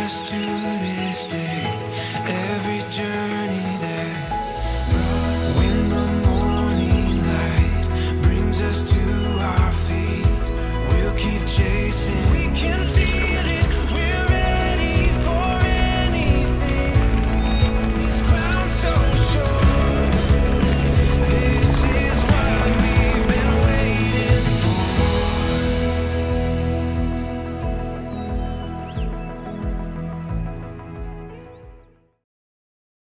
purpose to this day.